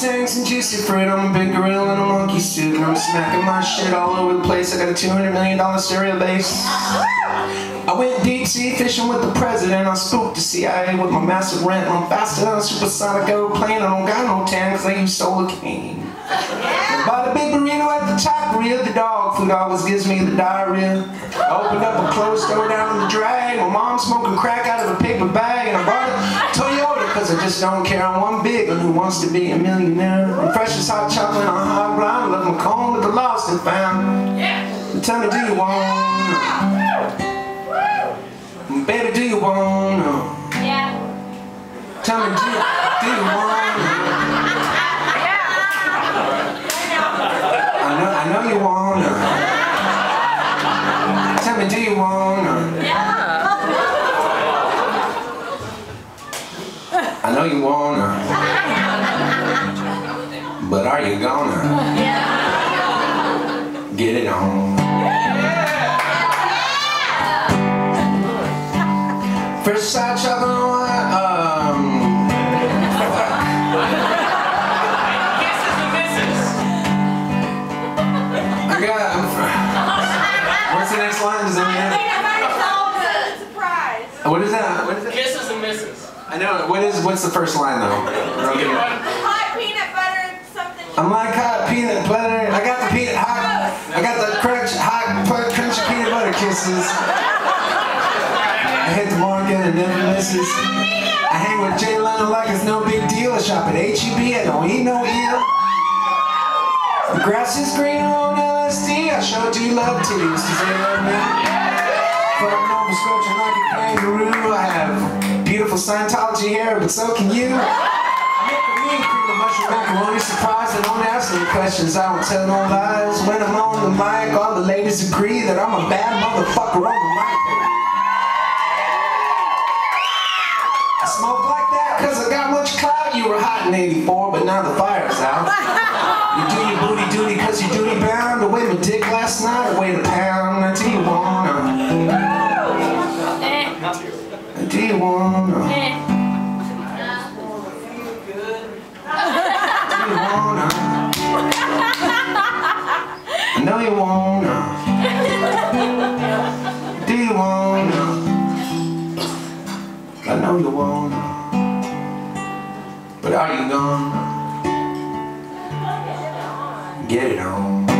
tanks and juicy fruit. I'm a big gorilla in a monkey suit, and I'm smacking my shit all over the place. I got a $200 million stereo bass. I went deep sea fishing with the president. I spooked the CIA with my massive rent. I'm faster than a supersonic airplane. I don't got no tan cause I use Solarcaine. Bought a big burrito at the taqueria. The dog food always gives me the diarrhea. I opened up a clothes store down in the drag. My mom smoking crack out of a paper bag. And I bought I just don't care. I'm one big one who wants to be a millionaire. I'm fresh as hot chocolate on hot ground. Love my with the lost and found. Yeah. Tell me, do you want? Baby, do you wanna? Yeah. Tell me, do, do you wanna? I know, I know you wanna. Tell me, do you wanna? You wanna. But are you gonna? Get it on. First side chocolate um Kisses and misses. I got What's the next line? Does anyone have Surprise. What is that? What is it? Kisses and misses. I know. What is what's the first line though? Hot peanut butter something. I'm like hot peanut butter. I got the peanut hot. I got the crunch hot crunchy peanut butter kisses. I hit the market and never misses. I hang with Jay Leno like it's no big deal. I shop at HEB. I don't eat no eel. The grass is green on LSD. I sure do love titties because they love me. But I'm no prescription like a kangaroo. I have beautiful Scientology hair, but so can you. Macaroni surprise. I don't ask any questions. I don't tell no lies. When I'm on the mic, all the ladies agree that I'm a bad motherfucker on the mic. I smoke like that because I got much clout. You were hot in 84, but now the fire's out. You do your booty duty because you're duty bound. I weighed my dick last night, I weighed a. Do you wanna? Eh. Do you wanna? I know you wanna. Do you wanna? I know you wanna. But are you gonna? Get it on.